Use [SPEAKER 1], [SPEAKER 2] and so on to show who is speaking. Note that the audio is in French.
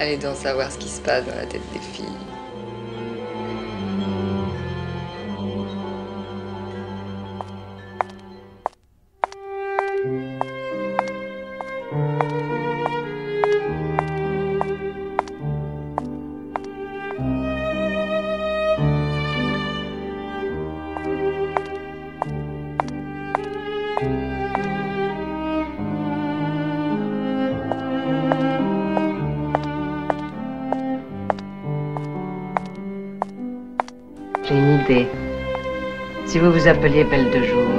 [SPEAKER 1] Allez donc savoir ce qui se passe dans la tête des filles.
[SPEAKER 2] J'ai une idée. Si vous vous appeliez Belle de Jour.